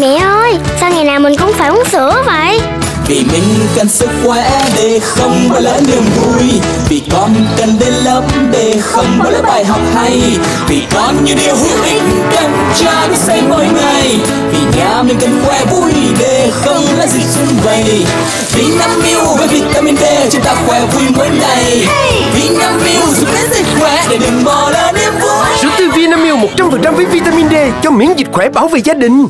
Mẹ ơi, sao ngày nào mình cũng phải uống sữa vậy? Vì mình cần sức khỏe để không bỏ lỡ niềm vui. Vì con cần đến lớp để không bỏ lỡ bài học hay. Vì con như điều hữu ích cần cha biết xây mỗi ngày. Vì nhà mình cần khỏe vui để không là dịch xuân vầy. Vì năm mil với vitamin D cho ta khỏe vui mỗi ngày. Vì năm mil giúp miễn dịch khỏe để đừng bỏ lỡ niềm vui. Sữa tươi Vinamilk 100% với vitamin D cho miễn dịch khỏe bảo vệ gia đình.